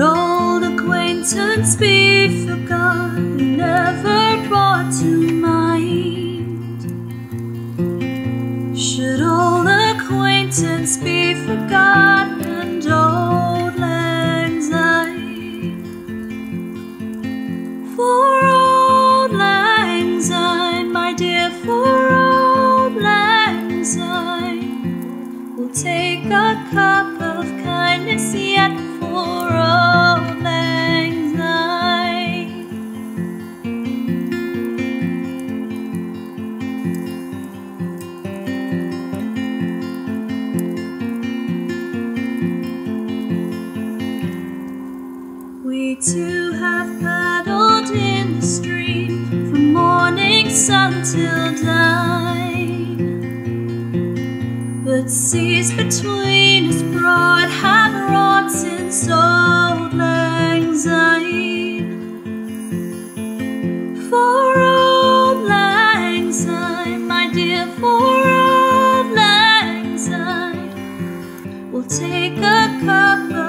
old acquaintance be forgotten, never brought to mind? Should old acquaintance be forgotten and auld lang syne? For auld lang syne, my dear, for auld lang syne, we'll take a cup of kindness yet We two have paddled in the stream from morning sun till. But seas between us broad have wrought dear, for auld lang syne. We'll take a cup